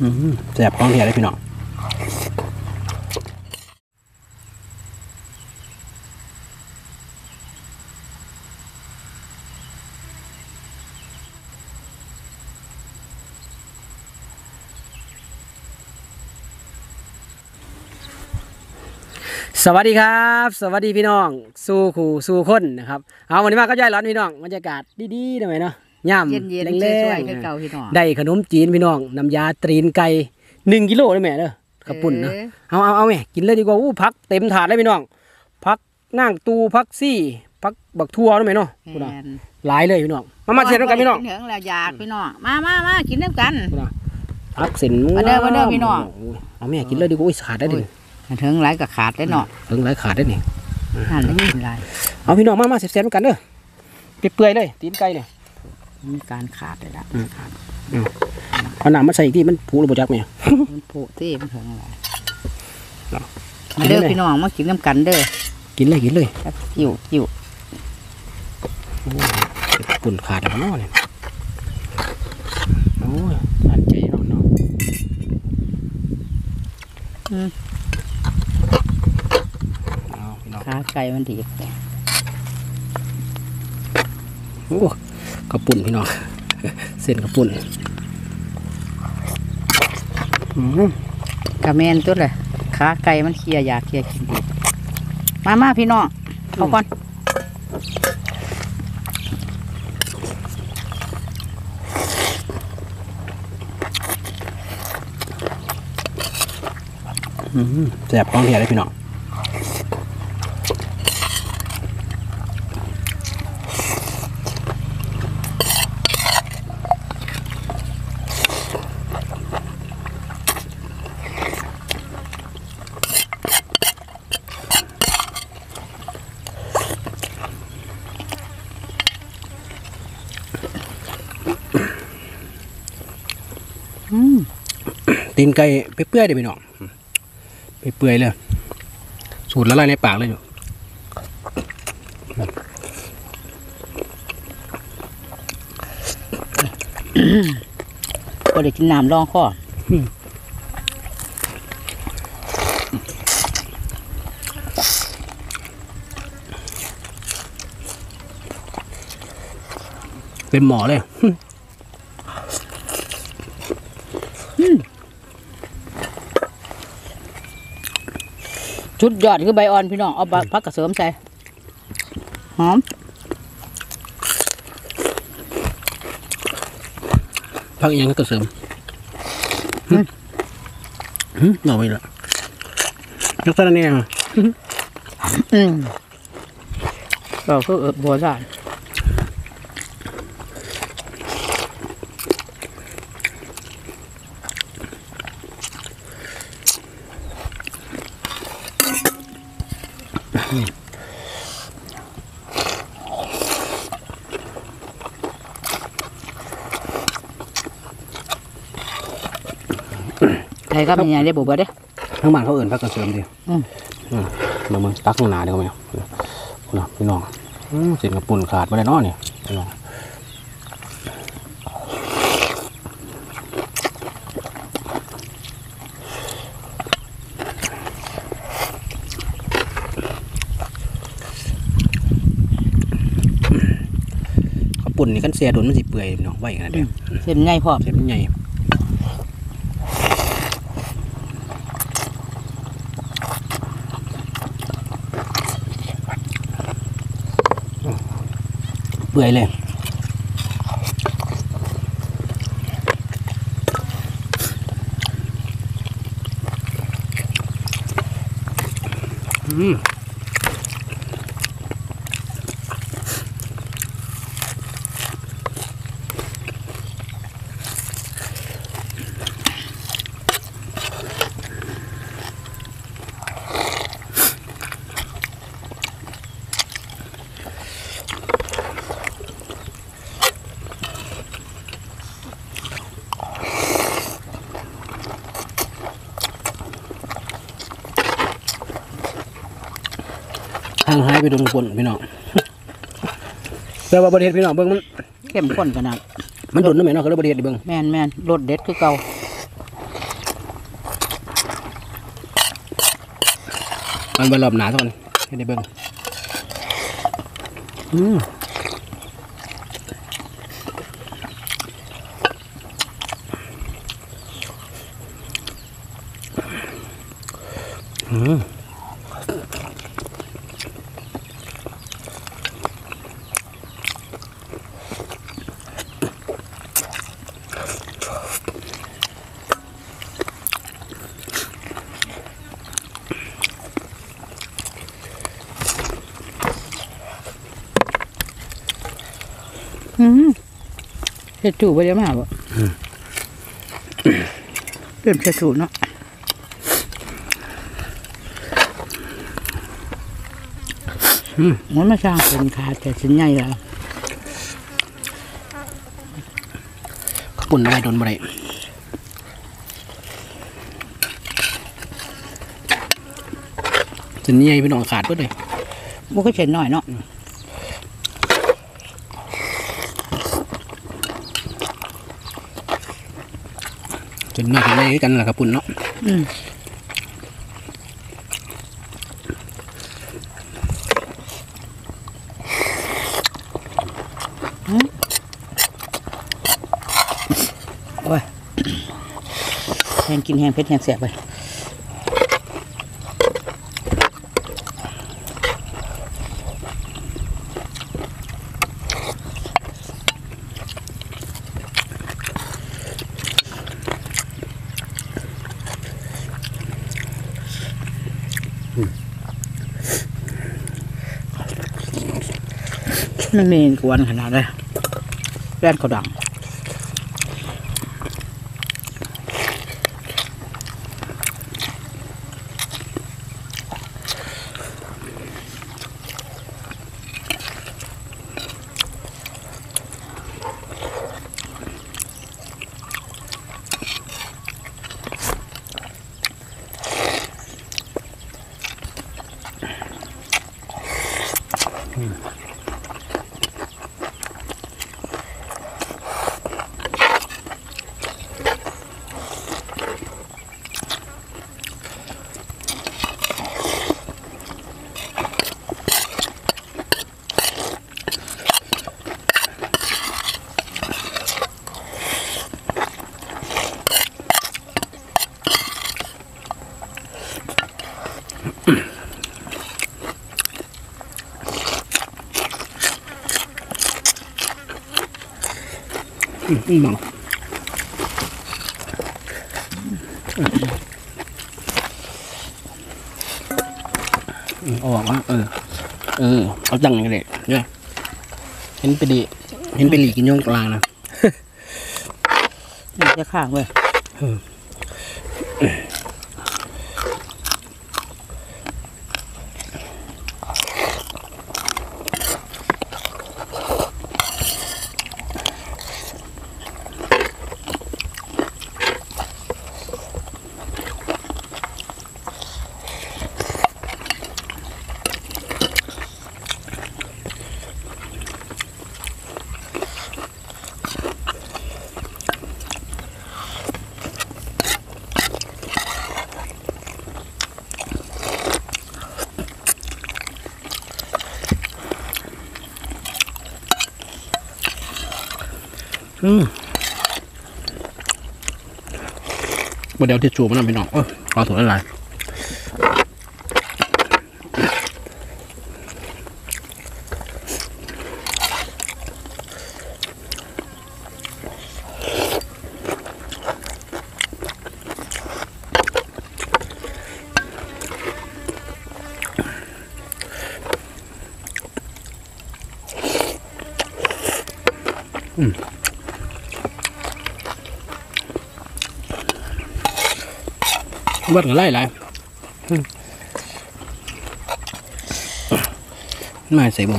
อืมแซ่บของเทียเลยพี่น้องสวัสดีครับ สวัสดีพี่น้อง สู่ขู่สู่คนนะครับ เอาวันนี้มาก็ย่ายร้อนพี่น้องบรรยากาศดีๆหน่อยเนาะ ย่ำเย็นเย็นแรช่วยงๆคือเก่าพี่น้องๆได้ขนมจีนพี่น้องน้ำยาตรีนไก่หนึ่งกิโลได้ไหมเด้อกระปุ่นเนาะเออเอาเอาเอาแม่กินเลยดีกว่าอู้พักเต็มถาดเลยพี่น้องพักนั่งตูพักซี่พักบักทั่วได้ไหมเนาะพูดนะแม่นหลายเลยพี่น้องมามาเช็ดกันพี่น้องกินเหงแล้วอยากพี่น้องมามามากินน้ำกันพูดนะพักเส้นมาเด้อมาเด้อพี่น้องโเอาแม่กินเลยดีกว่าอุ้ยขาดได้ดิถึงหลายก็ขาดได้เนาะถึงหลายขาดได้นี่นั่นได้กินหลายเอาพี่น้องมามาเสียบๆกันเด้อเปื่อยๆเลยตีนไก่เนี่ย มีการขาดเลยละอืมขาดเอาน้ำมาใส่อีกที่มันผูระบบจักไหมมันโผล่ที่มันถึงหลายเอามาเด้อกินเลยพี่น้องมากินน้ำกันเด้อกินเลยกินเลยครับจิ๋วจิ๋วปุ่นขาดแล้วเนาะเนี่ยโอ้ยอันใจเนาะเนาะเอาพี่น้องขาไก่มันดีโอ้ กระปุ่นพี่น้องเส้นกระปุ่นอืมกระแมนตัวเลยขาไก่มันเคลียร์อยากเคลียร์กินดีมามาพี่น้องเอาก่อนอืมแซ่บของเทียเลยพี่น้อง ตีนไก่เปื่อยๆเด้อพี่น้องเปื่อยๆเลย สูตรละลายในปากเลยอยู่ก็ได้กินน้ำรองคอเป็นหมอเลย ชุดยอดคือใบอ่อนพี่น้อง เอาผักกระเสริมใส่ หอมพักอีกอยังก็เสริมหึหึหน่อไปละนักษณะเนี่ยอืมเราคือเอิบบัวได้ ใครก็เป็นยังไงได้บุบเด้ทั้งบ้านเขาเอื่นพักกระเสริมดีอืมอืมมาเมืองตักข้างหนาเดียวไหมคุณนะพี่น้องอืมเส้นกระปุ่นขาดไปได้เนอเนี่ยพี่น้อง ปุ่นนี่กันเสียโดนมันสิเปื่อยพี่น้องไว้กันนะเด้อเส้นใหญ่พร้อมเส้นมันใหญ่เปื่อยเลยอืม ไปโดนคนพี่น้องแต่ว่าบริเวณพี่น้องเบิ้งมันเข้มข้นขนาดมันโดนน้ำแม่น้อคือเลยบริเวณเบิ้งแมนแมนรสเด็ดคือเก่ามันบรรลอบหนาทุกคนให้ได้เบิ้งอืม เฮ็ดถูบ่ได้มาบ่เป็นเฮ็ดถูเนาะมันมาสร้างเป็นขาแต่สินใหญ่แล้วขปุ่นเอาไว้โดนบ่ได้จนนี่ไงพี่น้องขาดเพิ่เลยบ่ก็เช่นน้อยเนาะ จนน่าจะได้กันแหละครับปุ่นเนาะอืมโอ้ยแห้งกินแห้งเผ็ดแห้งแสบไป มันมีกวนขนาดเลยแว่นเขาดังอื อืมเมาอืมเอาออกว่าเออ เออ เอาจังอย่างเลยเนี่ยเห็นไปดี เห็นไปหลีกินย่องกลางนะนี่จะข้างเว้ย อืมบ่เดี๋ยวที่ชูมันนำไปน้องเออขอสวยอะไรวัดกันไล่หลายมาใส่บ่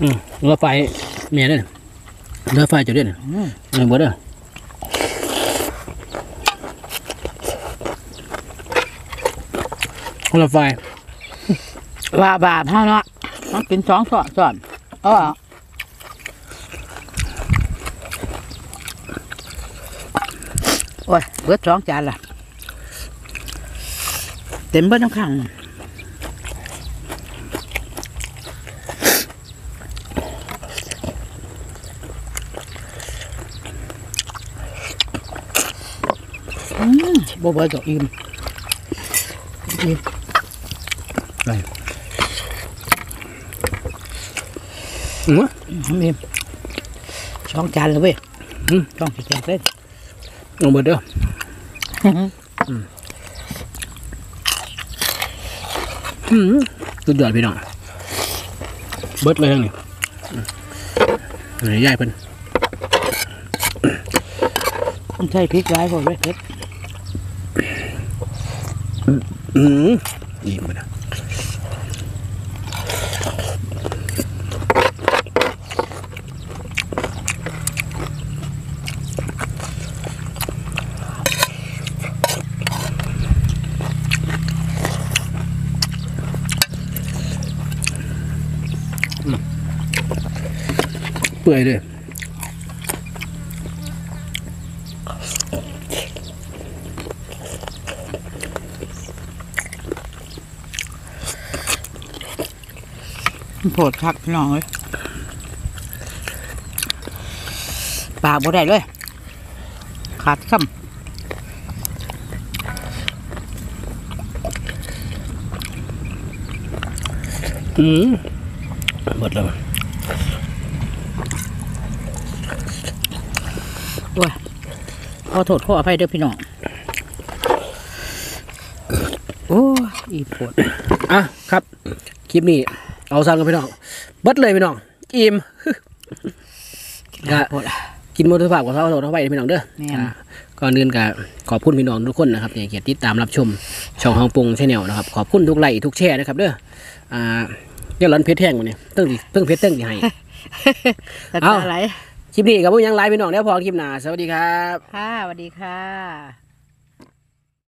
อืมเรือไฟเมียเด้อเรือไฟจะเด้ออืมเออบ่เด้อเรือไฟว่าบาปเฮานาะมันกินสองสอนสอนเออ โอ้ยเบิดสองจานละเต็มเบิดน้ำขังอืมบ่เบิดดอกอิ่มอิ่มไปอืมอิ่มสองจานเลยเว้ยอืมต้องสิแจกเล่น ลงเบิดเด้ออืมสุดยอดพี่น้อง เบิดเลยทั้งนี้อืมไหนย่ายเพิ่นต้องใช้พริกร้ายพอเว้ยเผ็ดอืมอิ่มไปนะ เปื่อยเลยโผดคักพี่น้องเลยปากบ่ได้เลย ขาดคำอืม หมดแล้วำโอ้ยขอโทษขออภัยเด้อพี่น้อง โอ้ยอีโผดอะครับ คลิปนี้ เอาซ้ำกันพี่น้องเบิดเลยพี่น้อง อิ่มก็โผดกินมอเตอร์ภาพกับเขาโทษเข้าไปพี่น้องเด้อแม่นอ่าก่อนอื่นก็ขอบคุณพี่น้องทุกคนนะครับที่เกียรติติดตามรับชมช่องฮองปงชาแนลนะครับ ขอบคุณทุกไลค์ทุกแชร์นะครับเด้ออ่า เดี๋ยวร้อนเพชรแห้งวันนี้เติ้งสิเติ้งเพชรเติ้งสิให้แต่เอ้าอะไรคลิปนี้กับพวกยังไลฟ์พี่น้องแล้วพอคลิปหน้าสวัสดีครับ ค่ะสวัสดีค่ะ